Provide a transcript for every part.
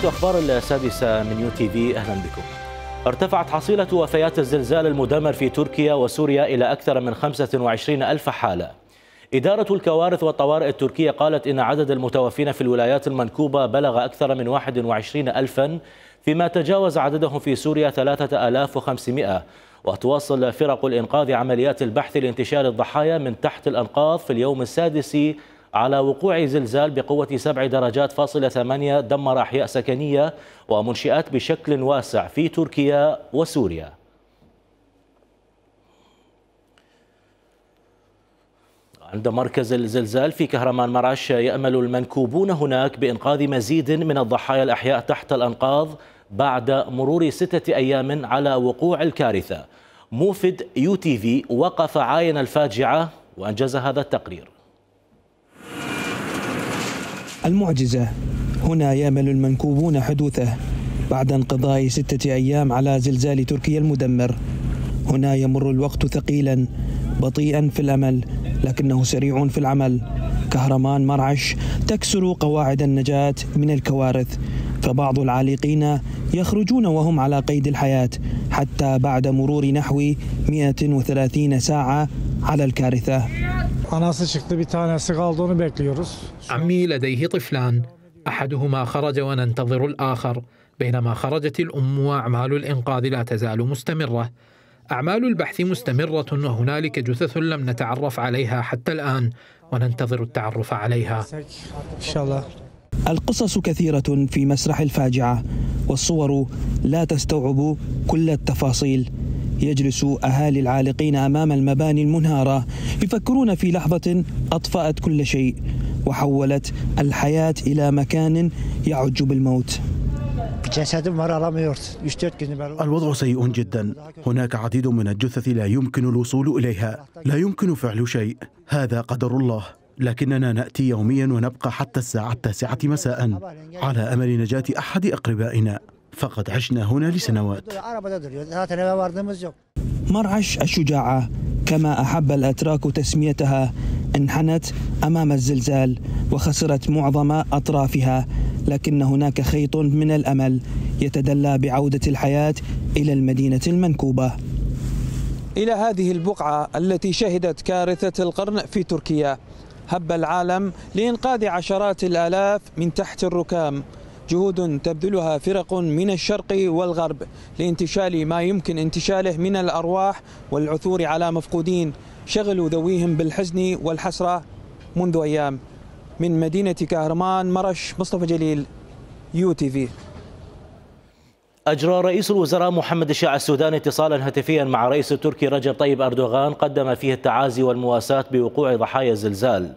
نشرة أخبار السادسة من يو تي في أهلا بكم. ارتفعت حصيلة وفيات الزلزال المدمر في تركيا وسوريا إلى أكثر من 25 ألف حالة. إدارة الكوارث والطوارئ التركية قالت إن عدد المتوفين في الولايات المنكوبة بلغ أكثر من 21 ألفا فيما تجاوز عددهم في سوريا 3500 وتواصل فرق الإنقاذ عمليات البحث لانتشال الضحايا من تحت الأنقاض في اليوم السادس على وقوع زلزال بقوة سبع درجات فاصلة ثمانية دمر أحياء سكنية ومنشئات بشكل واسع في تركيا وسوريا. عند مركز الزلزال في كهرمان مرعش يأمل المنكوبون هناك بإنقاذ مزيد من الضحايا الأحياء تحت الأنقاض بعد مرور ستة أيام على وقوع الكارثة. موفد يو تي في وقف عاين الفاجعة وأنجز هذا التقرير. المعجزة. هنا يامل المنكوبون حدوثه بعد انقضاء ستة أيام على زلزال تركيا المدمر. هنا يمر الوقت ثقيلا بطيئا في الأمل لكنه سريع في العمل. كهرمان مرعش تكسر قواعد النجاة من الكوارث. فبعض العالقين يخرجون وهم على قيد الحياة حتى بعد مرور نحو 130 ساعة على الكارثة. Anası çıktı bir tanesi kaldı onu bekliyoruz. عمي لديه طفلان احدهما خرج وننتظر الآخر بينما خرجت الام واعمال الانقاذ لا تزال مستمره اعمال البحث مستمره وهنالك جثث لم نتعرف عليها حتى الان وننتظر التعرف عليها İnşallah. القصص كثيرة في مسرح الفاجعة والصور لا تستوعب كل التفاصيل. يجلس أهالي العالقين أمام المباني المنهارة يفكرون في لحظة أطفأت كل شيء وحولت الحياة إلى مكان يعج بالموت. Cesedim var alamıyoruz. 3-4 gündür ben الوضع سيء جدا. هناك عديد من الجثث لا يمكن الوصول إليها. لا يمكن فعل شيء. هذا قدر الله. لكننا نأتي يوميا ونبقى حتى الساعة التاسعة مساء. على أمل نجاة أحد أقربائنا. فقد عشنا هنا لسنوات. مرعش الشجاعة كما أحب الأتراك تسميتها انحنت أمام الزلزال وخسرت معظم أطرافها لكن هناك خيط من الأمل يتدلى بعودة الحياة إلى المدينة المنكوبة إلى هذه البقعة التي شهدت كارثة القرن في تركيا هب العالم لإنقاذ عشرات الآلاف من تحت الركام جهود تبذلها فرق من الشرق والغرب لانتشال ما يمكن انتشاله من الأرواح والعثور على مفقودين شغلوا ذويهم بالحزن والحسرة منذ أيام. من مدينة كهرمان مرش مصطفى جليل يو تي في. أجرى رئيس الوزراء محمد الشاع السوداني اتصالا هاتفيا مع رئيس التركي رجب طيب أردوغان قدم فيه التعازي والمواساة بوقوع ضحايا الزلزال.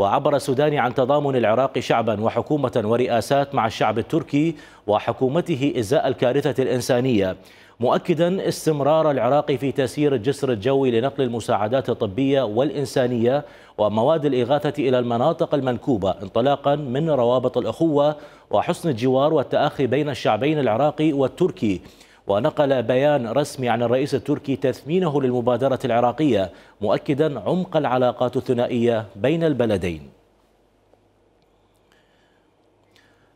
وعبر السوداني عن تضامن العراق شعبا وحكومة ورئاسات مع الشعب التركي وحكومته إزاء الكارثة الإنسانية مؤكدا استمرار العراق في تسيير الجسر الجوي لنقل المساعدات الطبية والإنسانية ومواد الإغاثة إلى المناطق المنكوبة انطلاقا من روابط الأخوة وحسن الجوار والتأخي بين الشعبين العراقي والتركي. ونقل بيان رسمي عن الرئيس التركي تثمينه للمبادرة العراقية مؤكدا عمق العلاقات الثنائية بين البلدين.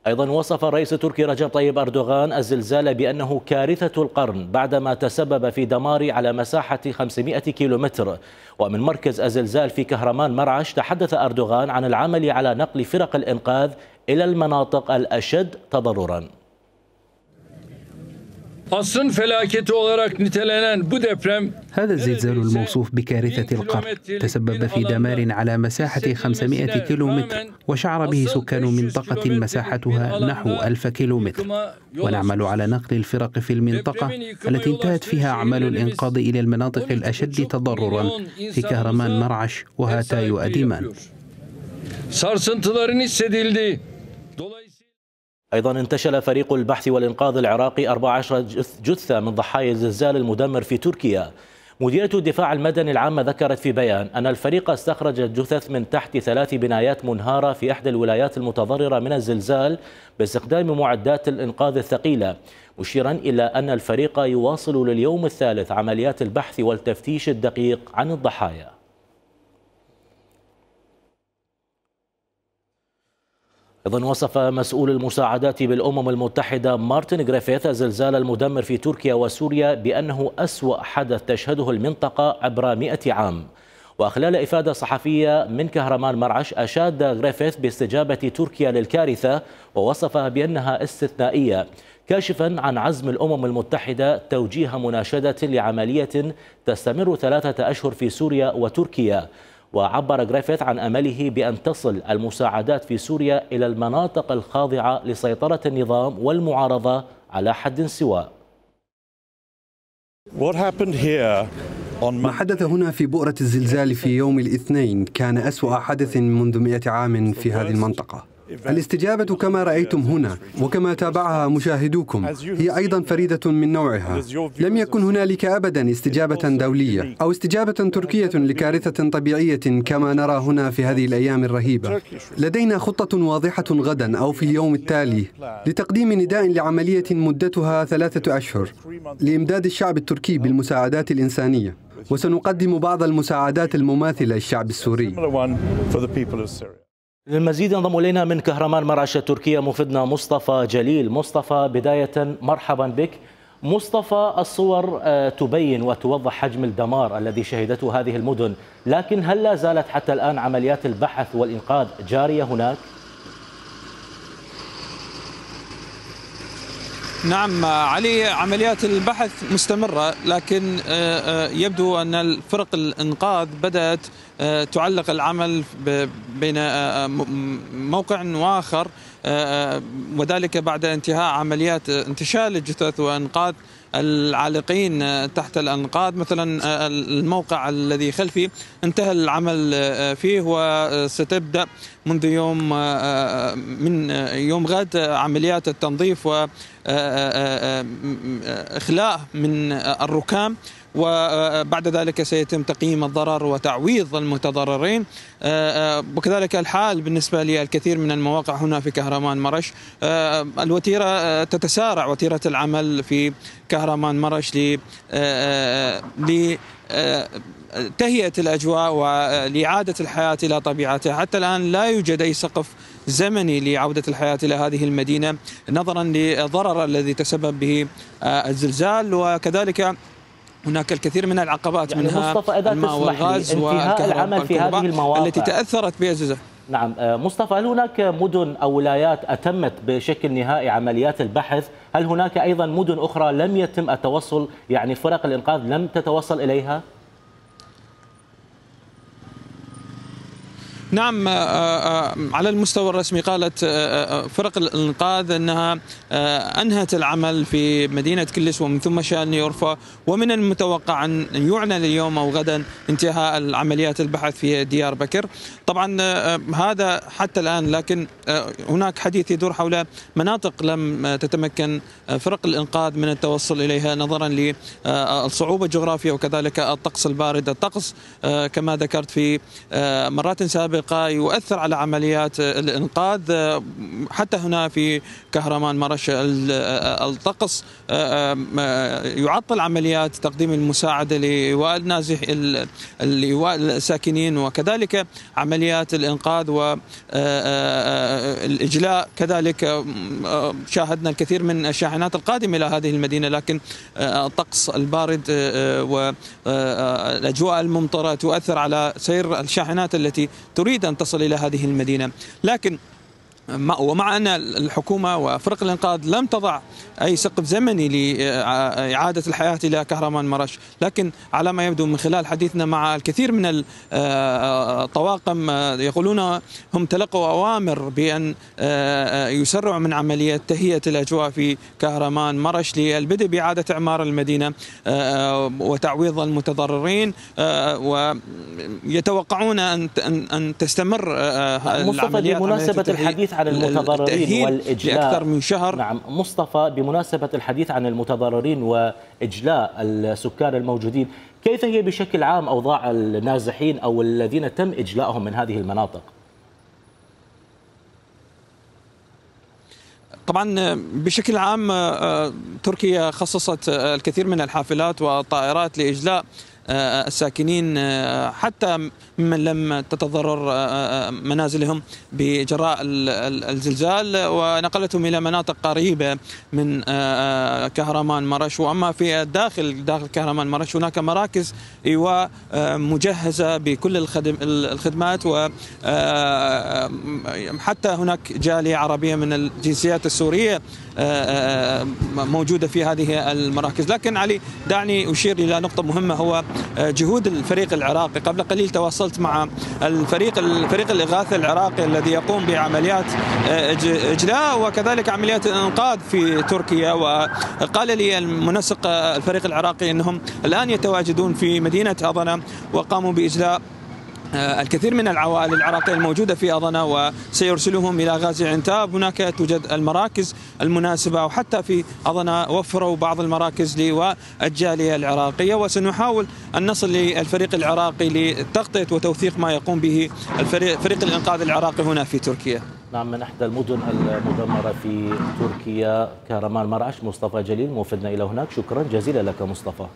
أيضا وصف الرئيس التركي رجب طيب أردوغان الزلزال بأنه كارثة القرن بعدما تسبب في دمار على مساحة 500 كيلومتر. ومن مركز الزلزال في كهرمان مرعش تحدث أردوغان عن العمل على نقل فرق الإنقاذ إلى المناطق الأشد تضرراً. Asrın felaketi olarak nitelenen bu deprem هذا الزلزال الموصوف بكارثة القرن تسبب في دمار على مساحة 500 كيلومتر وشعر به سكان منطقة مساحتها نحو ألف كيلومتر. ونعمل على نقل الفرق في المنطقة التي انتهت فيها أعمال الإنقاذ إلى المناطق الأشد تضررا في كهرمان مرعش وهاتاي أديمان sarsıntıların hissedildiği أيضا انتشل فريق البحث والإنقاذ العراقي 14 جث- جثة من ضحايا الزلزال المدمر في تركيا. مديرية الدفاع المدني العامة ذكرت في بيان أن الفريق استخرج الجثث من تحت ثلاث بنايات منهارة في إحدى الولايات المتضررة من الزلزال باستخدام معدات الإنقاذ الثقيلة مشيرا إلى أن الفريق يواصل لليوم الثالث عمليات البحث والتفتيش الدقيق عن الضحايا. أيضا وصف مسؤول المساعدات بالأمم المتحدة مارتن غريفيث الزلزال المدمر في تركيا وسوريا بأنه أسوأ حدث تشهده المنطقة عبر مئة عام. وخلال إفادة صحفية من كهرمان مرعش أشاد غريفيث باستجابة تركيا للكارثة ووصفها بأنها استثنائية كاشفا عن عزم الأمم المتحدة توجيه مناشدة لعملية تستمر ثلاثة أشهر في سوريا وتركيا. وعبر غريفيث عن أمله بأن تصل المساعدات في سوريا إلى المناطق الخاضعة لسيطرة النظام والمعارضة على حد سواء. ما حدث هنا في بؤرة الزلزال في يوم الاثنين كان أسوأ حدث منذ مئة عام في هذه المنطقة. الاستجابة كما رأيتم هنا وكما تابعها مشاهدوكم هي أيضا فريدة من نوعها. لم يكن هنالك أبدا استجابة دولية أو استجابة تركية لكارثة طبيعية كما نرى هنا في هذه الأيام الرهيبة. لدينا خطة واضحة غدا أو في اليوم التالي لتقديم نداء لعملية مدتها ثلاثة أشهر لإمداد الشعب التركي بالمساعدات الإنسانية. وسنقدم بعض المساعدات المماثلة للشعب السوري. للمزيد انضم إلينا من كهرمان مرعش التركيه مفدنا مصطفى جليل. مصطفى بداية مرحبا بك. مصطفى الصور تبين وتوضح حجم الدمار الذي شهدته هذه المدن لكن هل لا زالت حتى الآن عمليات البحث والإنقاذ جارية هناك؟ نعم علي عمليات البحث مستمرة لكن يبدو أن فرق الإنقاذ بدأت تعلق العمل بين موقع واخر وذلك بعد انتهاء عمليات انتشال الجثث وإنقاذ العالقين تحت الأنقاض مثلا الموقع الذي خلفي انتهى العمل فيه وستبدأ منذ يوم من يوم غد عمليات التنظيف واخلاء من الركام. وبعد ذلك سيتم تقييم الضرر وتعويض المتضررين. وكذلك الحال بالنسبة للكثير من المواقع هنا في كهرمان مرش. الوتيرة تتسارع وتيرة العمل في كهرمان مرش ل تهيئة الأجواء ولإعادة الحياة إلى طبيعتها. حتى الآن لا يوجد أي سقف زمني لعودة الحياة إلى هذه المدينة نظرا للضرر الذي تسبب به الزلزال. وكذلك هناك الكثير من العقبات يعني منها مصطفى إذا الماء والغاز انتهاء العمل في هذه المواقع. التي تأثرت بها نعم مصطفى هل هناك مدن أو ولايات أتمت بشكل نهائي عمليات البحث؟ هل هناك أيضا مدن أخرى لم يتم التوصل؟ يعني فرق الإنقاذ لم تتوصل إليها؟ نعم على المستوى الرسمي قالت فرق الإنقاذ أنها أنهت العمل في مدينة كلس ومن ثم شان يورفا ومن المتوقع أن يعلن اليوم أو غدا انتهاء العمليات البحث في ديار بكر. طبعا هذا حتى الآن لكن هناك حديث يدور حول مناطق لم تتمكن فرق الإنقاذ من التوصل إليها نظرا للصعوبه الجغرافية وكذلك الطقس البارد. الطقس كما ذكرت في مرات سابقة يؤثر على عمليات الإنقاذ. حتى هنا في كهرمان مرش الطقس يعطل عمليات تقديم المساعدة لايواء النازح لايواء الساكنين وكذلك عمليات الإنقاذ والاجلاء كذلك شاهدنا الكثير من الشاحنات القادمة إلى هذه المدينة لكن الطقس البارد والاجواء الممطرة تؤثر على سير الشاحنات التي تريد أن تصل إلى هذه المدينة. لكن ومع أن الحكومة وفرق الإنقاذ لم تضع أي سقف زمني لإعادة الحياة إلى كهرمان مرش، لكن على ما يبدو من خلال حديثنا مع الكثير من الطواقم يقولون هم تلقوا أوامر بأن يسرعوا من عملية تهيئة الأجواء في كهرمان مرش للبدء بإعادة إعمار المدينة وتعويض المتضررين ويتوقعون أن ان تستمر العمليات بمناسبة الحديث عن المتضررين والإجلاء. لأكثر من شهر. نعم مصطفى بمناسبة الحديث عن المتضررين وإجلاء السكان الموجودين كيف هي بشكل عام أوضاع النازحين أو الذين تم إجلاءهم من هذه المناطق؟ طبعا بشكل عام تركيا خصصت الكثير من الحافلات والطائرات لإجلاء الساكنين حتى ممن لم تتضرر منازلهم بجراء الزلزال ونقلتهم إلى مناطق قريبة من كهرمان مرش. وأما في الداخل داخل كهرمان مرش هناك مراكز إيواء مجهزة بكل الخدمات وحتى هناك جالية عربية من الجنسيات السورية. موجودة في هذه المراكز. لكن علي دعني أشير إلى نقطة مهمة هو جهود الفريق العراقي. قبل قليل تواصلت مع الفريق الفريق الإغاثة العراقي الذي يقوم بعمليات إجلاء وكذلك عمليات إنقاذ في تركيا. وقال لي المنسق الفريق العراقي أنهم الآن يتواجدون في مدينة أضنة وقاموا بإجلاء الكثير من العوائل العراقية الموجودة في أضنة وسيرسلهم إلى غازي عنتاب. هناك توجد المراكز المناسبة وحتى في أضنة وفروا بعض المراكز للجالية العراقية. وسنحاول أن نصل للفريق العراقي لتغطية وتوثيق ما يقوم به الفريق فريق الإنقاذ العراقي هنا في تركيا. نعم من إحدى المدن المدمرة في تركيا كهرمان مرعش مصطفى جليل. موفدنا إلى هناك. شكرا. جزيلا لك مصطفى.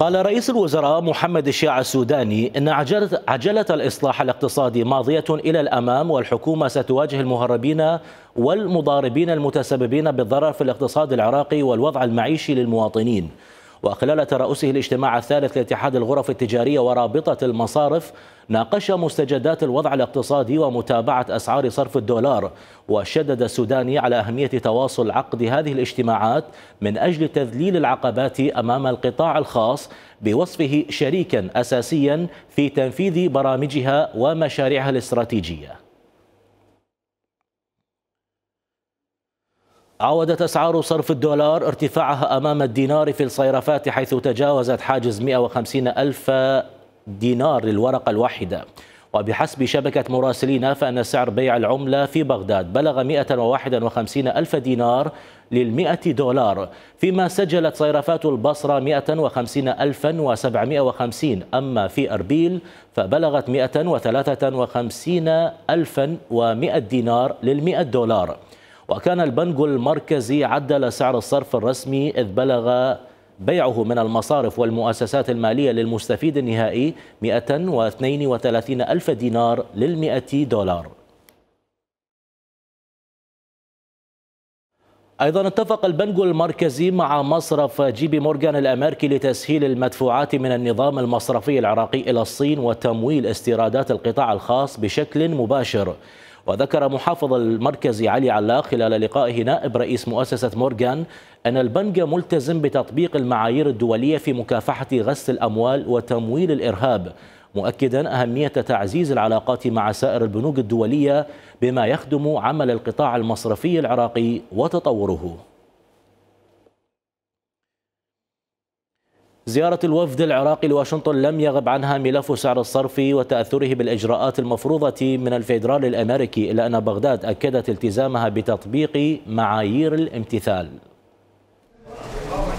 قال رئيس الوزراء محمد الشيع السوداني إن عجلة, عجلة الإصلاح الاقتصادي ماضية إلى الأمام والحكومة ستواجه المهربين والمضاربين المتسببين بالضرر في الاقتصاد العراقي والوضع المعيشي للمواطنين. وخلال ترأسه الاجتماع الثالث لاتحاد الغرف التجارية ورابطة المصارف ناقش مستجدات الوضع الاقتصادي ومتابعة أسعار صرف الدولار وشدد السوداني على أهمية تواصل عقد هذه الاجتماعات من أجل تذليل العقبات أمام القطاع الخاص بوصفه شريكا أساسيا في تنفيذ برامجها ومشاريعها الاستراتيجية. عودت أسعار صرف الدولار ارتفاعها أمام الدينار في الصيرفات حيث تجاوزت حاجز 150 ألف دينار للورقة الواحدة. وبحسب شبكة مراسلين فإن سعر بيع العملة في بغداد بلغ 151 ألف دينار للمئة دولار فيما سجلت صيرفات البصرة 150 ألفا و750 أما في أربيل فبلغت 153 ألفا و100 دينار للمئة دولار. وكان البنك المركزي عدل سعر الصرف الرسمي إذ بلغ بيعه من المصارف والمؤسسات المالية للمستفيد النهائي 132 ألف دينار للمئة دولار. أيضا اتفق البنك المركزي مع مصرف جيبي مورغان الأمريكي لتسهيل المدفوعات من النظام المصرفي العراقي إلى الصين وتمويل استيرادات القطاع الخاص بشكل مباشر. وذكر محافظ المركزي علي علاق خلال لقائه نائب رئيس مؤسسة مورغان أن البنك ملتزم بتطبيق المعايير الدولية في مكافحة غسل الأموال وتمويل الإرهاب مؤكدا أهمية تعزيز العلاقات مع سائر البنوك الدولية بما يخدم عمل القطاع المصرفي العراقي وتطوره. زيارة الوفد العراقي لواشنطن لم يغب عنها ملف سعر الصرف وتأثره بالإجراءات المفروضة من الفيدرالي الأمريكي إلا أن بغداد أكدت التزامها بتطبيق معايير الامتثال.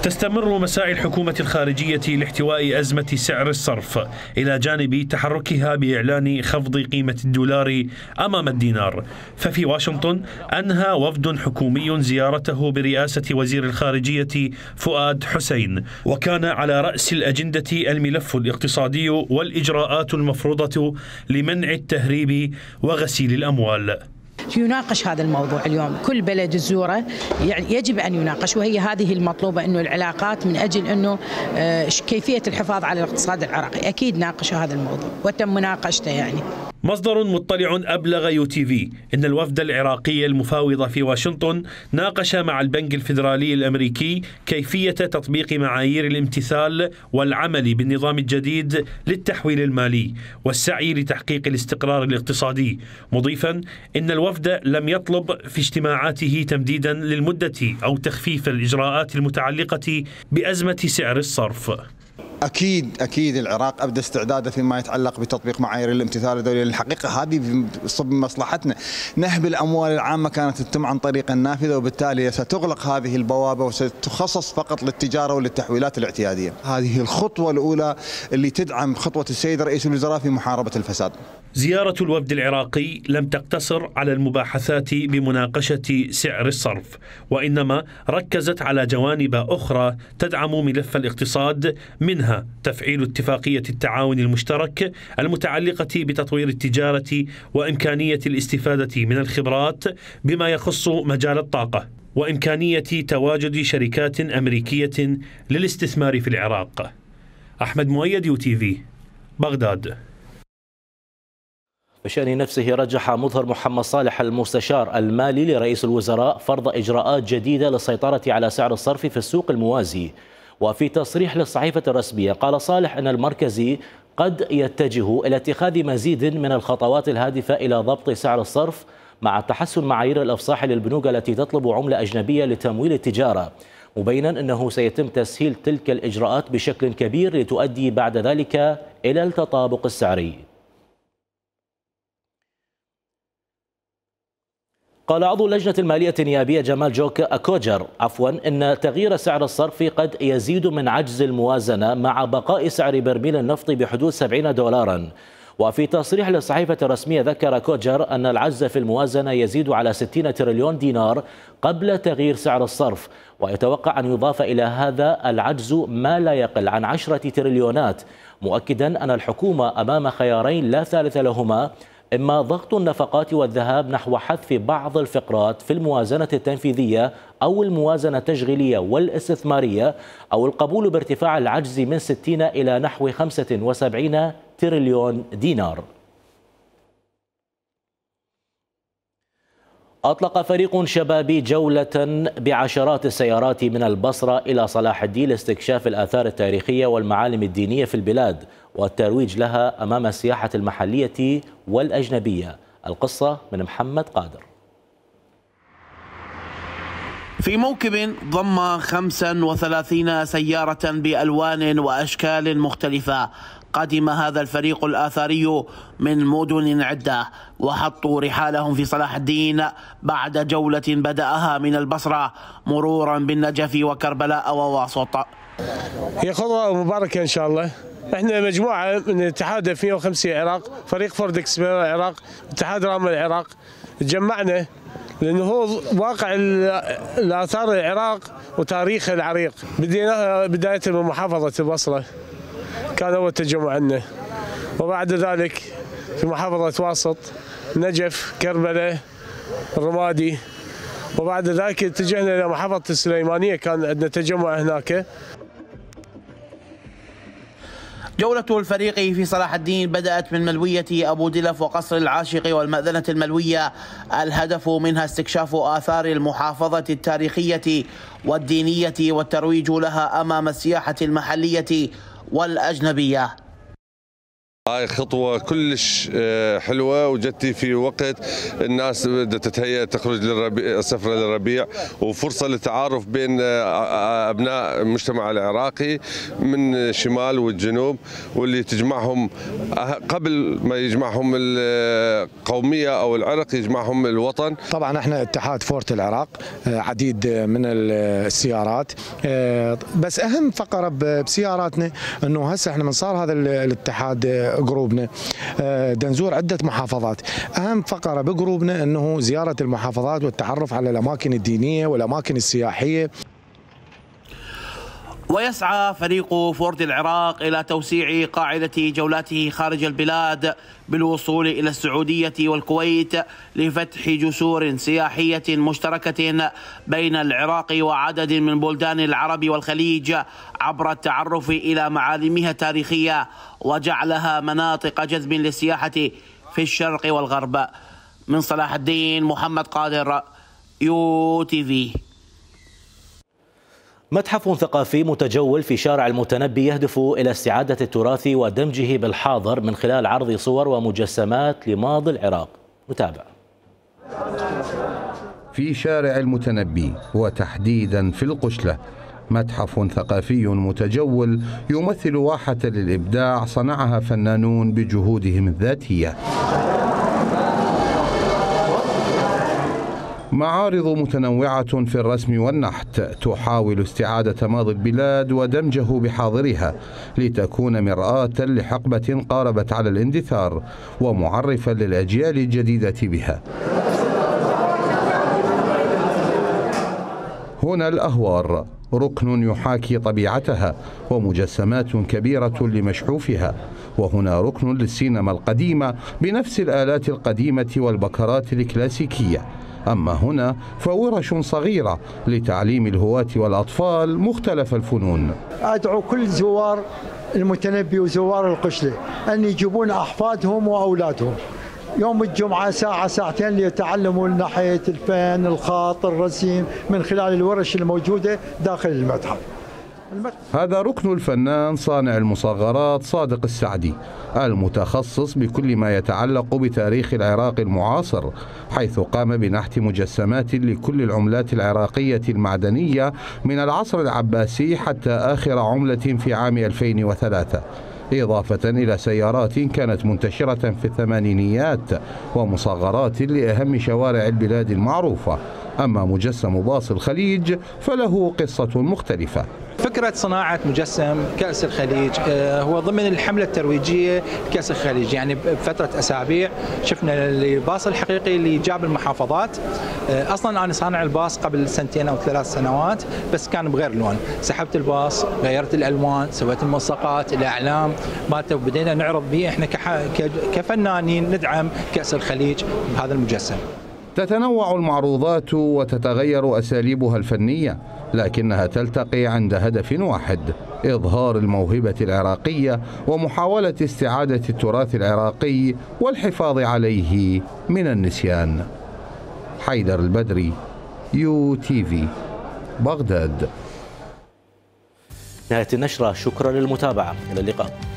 تستمر مساعي الحكومة الخارجية لاحتواء أزمة سعر الصرف. إلى جانب تحركها بإعلان خفض قيمة الدولار أمام الدينار. ففي واشنطن أنهى وفد حكومي زيارته برئاسة وزير الخارجية فؤاد حسين. وكان على رأس الأجندة الملف الاقتصادي والإجراءات المفروضة لمنع التهريب وغسيل الأموال. يناقش هذا الموضوع اليوم. كل بلد الزوره يعني يجب أن يناقش وهي هذه المطلوبة إنه العلاقات من أجل إنه آه، كيفية الحفاظ على الاقتصاد العراقي. أكيد ناقشوا هذا الموضوع وتم مناقشته يعني. مصدر مطلع أبلغ يو تي في أن الوفد العراقي المفاوض في واشنطن ناقش مع البنك الفيدرالي الأمريكي كيفية تطبيق معايير الامتثال والعمل بالنظام الجديد للتحويل المالي والسعي لتحقيق الاستقرار الاقتصادي. مضيفا أن الوفد لم يطلب في اجتماعاته تمديدا للمدة أو تخفيف الإجراءات المتعلقة بأزمة سعر الصرف. أكيد أكيد العراق ابدى استعداده فيما يتعلق بتطبيق معايير الامتثال الدولي الحقيقة هذه صب مصلحتنا. نهب الأموال العامة كانت تتم عن طريق النافذة وبالتالي ستغلق هذه البوابة وستخصص فقط للتجارة وللتحويلات الاعتيادية. هذه الخطوة الأولى اللي تدعم خطوة السيد رئيس الوزراء في محاربة الفساد. زيارة الوفد العراقي لم تقتصر على المباحثات بمناقشة سعر الصرف وإنما ركزت على جوانب أخرى تدعم ملف الاقتصاد منها تفعيل اتفاقية التعاون المشترك المتعلقة بتطوير التجارة وإمكانية الاستفادة من الخبرات بما يخص مجال الطاقة وإمكانية تواجد شركات أمريكية للاستثمار في العراق. أحمد مؤيد يو تي في بغداد. بشأن نفسه رجح مظهر محمد صالح المستشار المالي لرئيس الوزراء فرض إجراءات جديدة للسيطرة على سعر الصرف في السوق الموازي. وفي تصريح للصحيفة الرسمية قال صالح أن المركزي قد يتجه إلى اتخاذ مزيد من الخطوات الهادفة إلى ضبط سعر الصرف مع تحسن معايير الأفصاح للبنوك التي تطلب عملة أجنبية لتمويل التجارة مبينا أنه سيتم تسهيل تلك الإجراءات بشكل كبير لتؤدي بعد ذلك إلى التطابق السعري. قال عضو اللجنة المالية النيابية جمال جوك أكوجر عفوا إن تغيير سعر الصرف قد يزيد من عجز الموازنة مع بقاء سعر برميل النفط بحدود 70 دولارا وفي تصريح للصحيفة الرسمية ذكر كوجر أن العجز في الموازنة يزيد على 60 تريليون دينار قبل تغيير سعر الصرف ويتوقع أن يضاف إلى هذا العجز ما لا يقل عن 10 تريليونات مؤكدا أن الحكومة أمام خيارين لا ثالث لهما إما ضغط النفقات والذهاب نحو حذف بعض الفقرات في الموازنة التنفيذية أو الموازنة التشغيلية والاستثمارية أو القبول بارتفاع العجز من 60 إلى نحو 75 تريليون دينار. أطلق فريق شبابي جولة بعشرات السيارات من البصرة إلى صلاح الدين لاستكشاف الآثار التاريخية والمعالم الدينية في البلاد. والترويج لها أمام السياحة المحلية والأجنبية. القصة من محمد قادر. في موكب ضم 35 سيارة بألوان وأشكال مختلفة. قدم هذا الفريق الآثاري من مدن عدة وحطوا رحالهم في صلاح الدين بعد جولة بدأها من البصرة مرورا بالنجف وكربلاء وواسط هي خطوة مباركة إن شاء الله. إحنا مجموعة من اتحاد 150 العراق فريق فوردكس العراق اتحاد رام العراق. تجمعنا هو واقع الآثار العراق وتاريخ العريق. بديناها بداية من محافظة البصره كان أول تجمع عندنا. وبعد ذلك في محافظة واسط نجف كربلاء الرمادي وبعد ذلك اتجهنا إلى محافظة السليمانية. كان عندنا تجمع هناك. جولة الفريق في صلاح الدين بدأت من ملوية أبو دلف وقصر العاشق والمأذنة الملوية. الهدف منها استكشاف آثار المحافظة التاريخية والدينية والترويج لها أمام السياحة المحلية والأجنبية. هاي خطوة كلش آه، حلوة وجتي في وقت الناس بدها تتهيأ تخرج للربيع السفرة للربيع وفرصة للتعارف بين آه، أبناء المجتمع العراقي من الشمال والجنوب واللي تجمعهم قبل ما يجمعهم القومية أو العرق يجمعهم الوطن. طبعا إحنا اتحاد فورت العراق آه، عديد من السيارات. بس أهم فقرة بسياراتنا أنه هسه إحنا من صار هذا الاتحاد جروبنا آه، دنزور عدة محافظات. أهم فقرة بجروبنا أنه زيارة المحافظات والتعرف على الأماكن الدينية والأماكن السياحية. ويسعى فريق فورد العراق إلى توسيع قاعدة جولاته خارج البلاد بالوصول إلى السعودية والكويت لفتح جسور سياحية مشتركة بين العراق وعدد من بلدان العرب والخليج عبر التعرف إلى معالمها التاريخية وجعلها مناطق جذب للسياحة في الشرق والغرب. من صلاح الدين محمد قادر يو تي في. متحف ثقافي متجول في شارع المتنبي يهدف إلى استعادة التراث ودمجه بالحاضر من خلال عرض صور ومجسمات لماضي العراق. نتابع في شارع المتنبي وتحديدا في القشلة. متحف ثقافي متجول يمثل واحة للإبداع صنعها فنانون بجهودهم الذاتية. معارض متنوعة في الرسم والنحت تحاول استعادة ماضي البلاد ودمجه بحاضرها لتكون مرآة لحقبة قاربت على الاندثار ومعرفا للأجيال الجديدة بها. هنا الأهوار. ركن يحاكي طبيعتها ومجسمات كبيرة لمشحوفها. وهنا ركن للسينما القديمة بنفس الآلات القديمة والبكرات الكلاسيكية. أما هنا فورش صغيرة لتعليم الهواة والأطفال مختلف الفنون. أدعو كل زوار المتنبي وزوار القشلة أن يجيبون أحفادهم وأولادهم. يوم الجمعة ساعة ساعتين ليتعلموا ناحية الفن الخط الرسم من خلال الورش الموجودة داخل المتحف. هذا ركن الفنان صانع المصغرات صادق السعدي المتخصص بكل ما يتعلق بتاريخ العراق المعاصر حيث قام بنحت مجسمات لكل العملات العراقية المعدنية من العصر العباسي حتى آخر عملة في عام 2003 إضافة إلى سيارات كانت منتشرة في الثمانينيات ومصغرات لأهم شوارع البلاد المعروفة أما مجسم باص الخليج فله قصة مختلفة. فكرة صناعة مجسم كأس الخليج آه، هو ضمن الحملة الترويجية كأس الخليج. يعني بفترة أسابيع شفنا الباص الحقيقي اللي جاب المحافظات. آه، أصلا أنا صانع الباص قبل سنتين أو ثلاث سنوات بس كان بغير لون سحبت الباص غيرت الألوان سويت الملصقات الأعلام مالته وبدينا نعرض به. إحنا كفنانين ندعم كأس الخليج بهذا المجسم. تتنوع المعروضات وتتغير أساليبها الفنية. لكنها تلتقي عند هدف واحد إظهار الموهبة العراقية ومحاولة استعادة التراث العراقي والحفاظ عليه من النسيان. حيدر البدري يو تي في بغداد. نهاية النشرة شكرا للمتابعة إلى اللقاء.